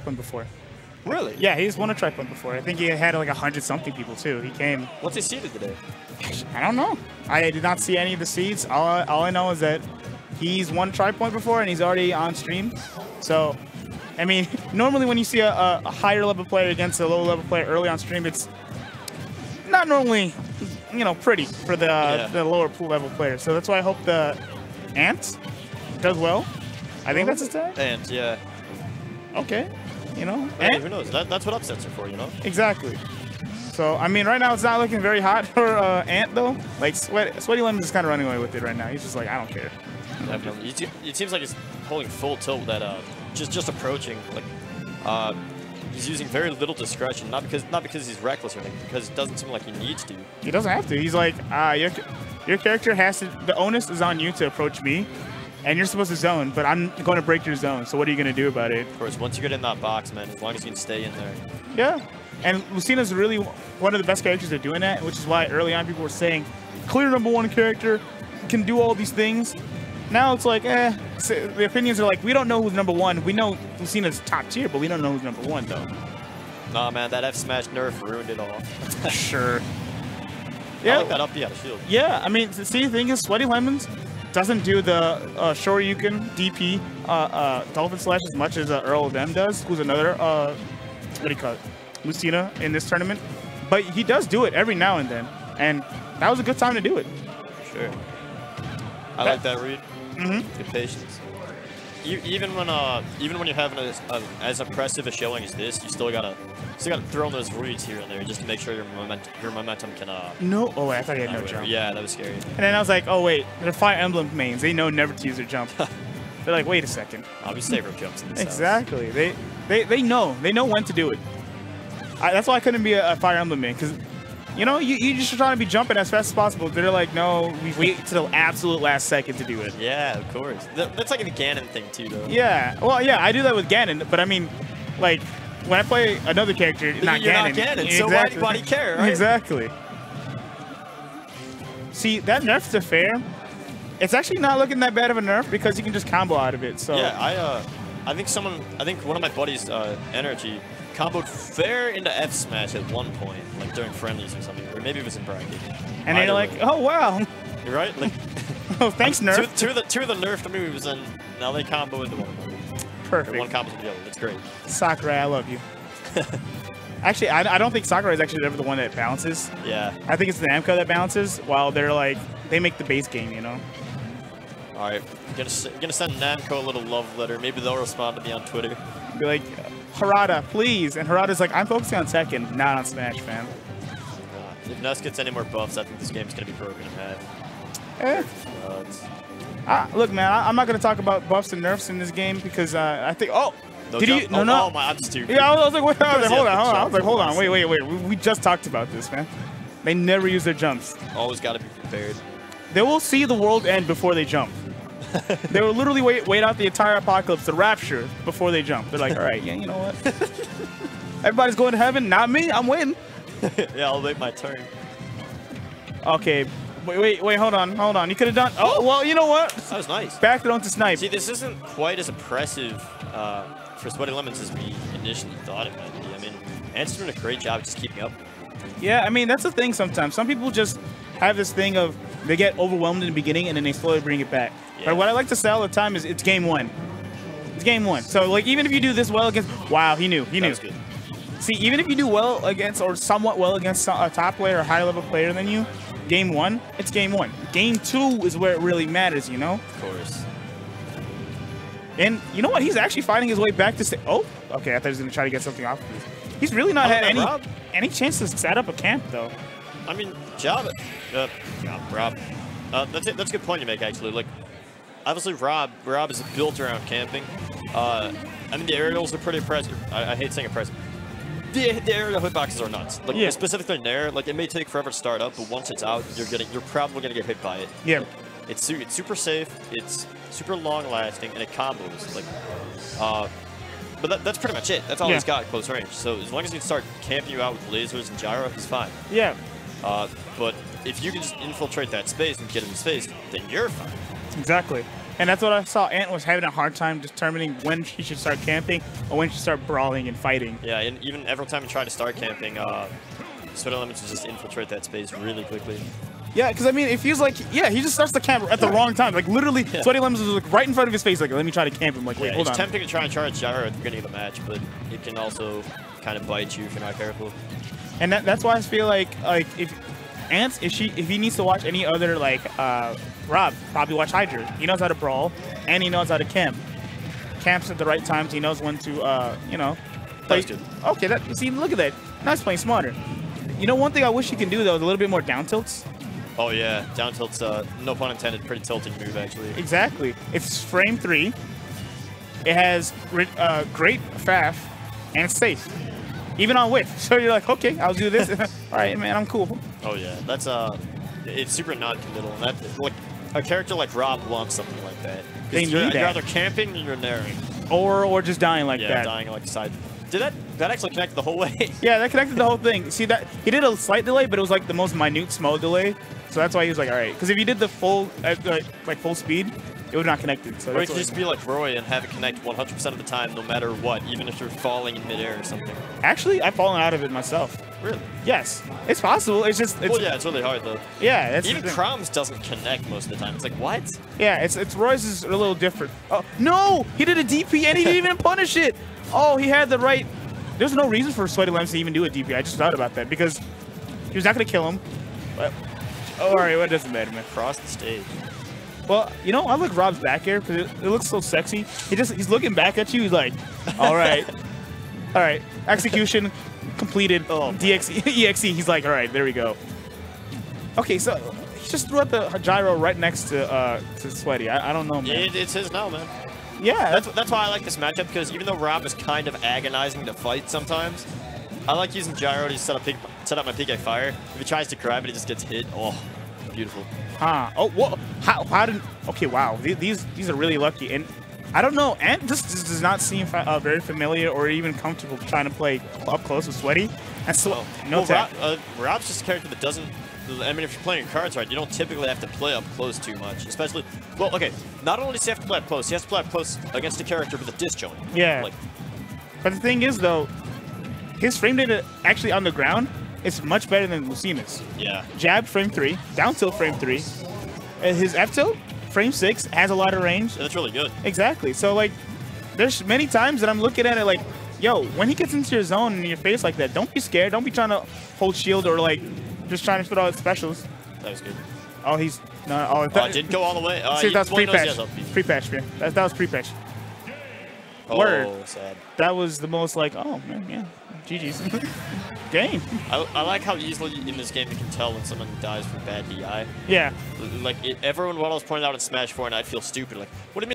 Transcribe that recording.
Tripoint before. Really? Yeah, he's won a Tripoint before. I think he had like a hundred something people too. He came. What's he seeded today? I don't know. I did not see any of the seeds. All, I- all I know is that he's won Tripoint before and he's already on stream. So, I mean, normally when you see a, a, higher level player against a lower level player early on stream, it's not normally, you know, pretty for the Yeah. the lower pool level player. So that's why I hope the Ant does well. I think that's his tag. And yeah. Okay, you know, Hey, who knows? That, that's what upsets are for, you know? Exactly. So I mean, right now it's not looking very hot for uh, Ant though. Like Sweat, Sweaty Lemon is kind of running away with it right now. He's just like, I don't care. Definitely. It, it seems like he's holding full tilt that uh, just just approaching. Like, uh, he's using very little discretion. Not because not because he's reckless or anything, because it doesn't seem like he needs to. He doesn't have to. He's like, ah, your your character has to. The onus is on you to approach me, and you're supposed to zone. But I'm going to break your zone. So what are you going to do about it? Of course, once you get in that box, man, as long as you can stay in there. Yeah. And Lucina's really one of the best characters at doing that, which is why early on people were saying, clear number one character, can do all these things. Now it's like, eh, the opinions are like, we don't know who's number one. We know Lucina's top tier, but we don't know who's number one, though. Nah, man, that F smash nerf ruined it all. sure. I like that up of shield. Yeah, I mean, see, the thing is, Sweaty Lemons doesn't do the uh, Shoryuken DP uh, uh, Dolphin Slash as much as uh, Earl of M does, who's another, uh, what do you call it, Lucina in this tournament. But he does do it every now and then, and that was a good time to do it. Sure. I like that read. Mm-hmm. Good patience. You, even when uh, even when you're having a, a, as impressive a showing as this, you still gotta still gotta throw in those reads here and there just to make sure your momentum your momentum can uh. No, oh wait, I thought he had no jump. Yeah, that was scary. And then I was like, oh wait, they're Fire Emblem mains. They know never to use their jump. they're like, wait a second. Obviously, safer jumps in this house. Exactly. They, they they know. They know when to do it. I, that's why I couldn't be a, a Fire Emblem main because, you know, you, you just trying to be jumping as fast as possible. They're like, no, we wait till the absolute last second to do it. Yeah, of course. That's like the Ganon thing too, though. Yeah. Well, yeah, I do that with Ganon, but I mean, like, when I play another character, not You're Ganon. not Ganon, so why- do you care, right? Exactly. See, that nerf to fair, it's actually not looking that bad of a nerf because you can just combo out of it. So Yeah, I uh, I think someone, I think one of my buddies, uh, Energy, comboed fair into F smash at one point, like during friendlies or something, or maybe it was in bracket. and they're like, oh wow, You're right. Like, oh thanks nerf. two of the two of the nerfed moves, and now they combo into one. Or Perfect. one combo into the other. That's great. Sakurai, I love you. actually, I, I don't think Sakurai is actually ever the one that balances. Yeah. I think it's the Namco that balances, while they're like they make the base game, you know. All right. Gonna s- gonna send Namco a little love letter. Maybe they'll respond to me on Twitter. Be like, Harada, please. And Harada's like, I'm focusing on Tekken, not on Smash. Uh, if Ness gets any more buffs, I think this game's gonna be broken in half. Eh. Uh, Ah, look, man, I, I'm not gonna talk about buffs and nerfs in this game because uh, I think. Oh, no did jump. you? No, oh, no. Oh my, I'm stupid. Yeah, I was like, wait, I was like, hold on, hold on. I was like, hold on, wait, wait, wait. We, we just talked about this, man. They never use their jumps. Always gotta be prepared. They will see the world end before they jump. they will literally wait wait out the entire apocalypse, the rapture, before they jump. They're like, all right, yeah, you know what? Everybody's going to heaven, not me. I'm waiting. yeah, I'll wait my turn. Okay, wait, wait, wait, hold on, hold on. You could have done. Oh, well, you know what? That was nice. Back it onto snipe. See, this isn't quite as impressive uh, for Sweaty Lemons as we initially thought it might be. I mean, Ant's doing a great job just keeping up. Yeah, I mean that's the thing. Sometimes some people just have this thing of they get overwhelmed in the beginning and then they slowly bring it back. Yeah. But what I like to say all the time is it's game one. It's game one. So like even if you do this well against, wow, he knew, he That knew. See, even if you do well against or somewhat well against a top player or higher level player than you, game one, it's game one. Game two is where it really matters, you know. Of course. And you know what? He's actually fighting his way back to say, oh, okay. I thought he was gonna try to get something off of this. He's really not had any Rob? any chance to set up a camp though. I mean, job. Uh, Rob. Uh, that's it. That's a good point you make, actually. Like, obviously, Rob. Rob is built around camping. Uh, I mean, the aerials are pretty impressive. I, I hate saying impressive. The, the aerial hitboxes are nuts. Like Yeah. specifically in there, like it may take forever to start up, but once it's out, you're getting, you're probably gonna get hit by it. Yeah. It's it's super safe. It's super long lasting, and it combos. Like, uh, but that, that's pretty much it. That's all Yeah. he's got close range. So as long as you can start camping you out with lasers and gyro, he's fine. Yeah. Uh, but if you can just infiltrate that space and get in his face, then you're fine. Exactly. And that's what I saw. Ant was having a hard time determining when she should start camping or when she should start brawling and fighting. Yeah, and even every time we try to start camping, uh, Sweaty Lemons will just infiltrate that space really quickly. Yeah, because I mean, it feels like yeah, he just starts the camp at the wrong time. Like literally, Yeah. Sweaty Lemons is like right in front of his face. Like, let me try to camp him. Like, wait, Yeah, hold it's on. tempting to try and charge Gyro at the beginning of the match, but it can also kind of bite you if you're not careful. and that, that's why I feel like like if Ants, if she if he needs to watch any other like uh Rob, probably watch Hydra. He knows how to brawl and he knows how to camp. Camps at the right times. He knows when to uh you know. Play. Okay, that see look at that. Now he's playing smarter. You know one thing I wish he can do though is a little bit more down tilts. Oh yeah, down tilt's, uh, no pun intended, pretty tilting move actually. Exactly. It's frame three. It has uh, great FAF and it's safe. Even on width. So you're like, okay, I'll do this. All right, man, I'm cool. Oh yeah, that's uh, it's super non-committal, that like a character like Rob wants something like that. They you're, need you're either camping or you're nairing. Or or just dying like that. Yeah, that. dying like a side. Did that that actually connected the whole way? Yeah, that connected the whole thing. See that he did a slight delay, but it was like the most minute small delay. So that's why he was like, all right. Because if you did the full uh, like, like full speed, it would not connected. So or you could just be like Roy and have it connect 100% of the time, no matter what, even if you're falling in midair or something. actually, I've fallen out of it myself. Really? Yes, it's possible. It's just it's, well, yeah, it's really hard though. yeah. That's Even thing. Doesn't connect most of the time. It's like what? Yeah, it's it's Roy's is a little different. Oh no, he did a DP and he didn't even punish it. Oh, he had the right. There's no reason for Sweaty Lemons to even do a DP. I just thought about that because he was not gonna kill him. But oh, all right, well, doesn't matter, man. Cross the stage. Well, you know, I like Rob's back here because it, it looks so sexy. He just he's looking back at you. He's like, all right, all right, execution completed. Oh, DX EXE. He's like, all right, there we go. Okay, so he just threw out the gyro right next to uh to Sweaty. I, I don't know, man. It, it's his now, man. Yeah, That's that's why I like this matchup because even though Rob is kind of agonizing to fight sometimes, I like using Gyro to set up pig, set up my PK fire. If he tries to grab it, he just gets hit. Oh, beautiful. Huh. Oh, what? How, how did? Okay, wow. These these are really lucky, and I don't know. Ant just, just does not seem uh, very familiar or even comfortable trying to play up close with Sweaty. And so, Oh, no well, tech. Rob, uh, Rob's just a character that doesn't. I mean, if you're playing your cards right, you don't typically have to play up close too much. Especially, well, okay. Not only does he have to play up close, he has to play up close against a character with a disjoint. Yeah. Like, But the thing is, though, his frame data uh, actually on the ground is much better than Lucina's. yeah. Jab frame three, down tilt frame three, and his F tilt frame six has a lot of range. Yeah, that's really good. Exactly. So like, there's many times that I'm looking at it like, yo, when he gets into your zone in your face like that, don't be scared. Don't be trying to hold shield or like just trying to all his specials. That was good. Oh, he's no. Oh, Oh, it didn't go all the way. Uh, See, he- that was well, he knows he pre-patch. Pre-patch, man. That, that was pre-patch. Oh, Word. sad. That was the most like, oh man, yeah, GG's. Game. I, I like how easily in this game you can tell when someone dies from bad DI. Yeah. Like, it, everyone what I was pointing out in Smash 4, and I'd feel stupid. Like, what do you mean?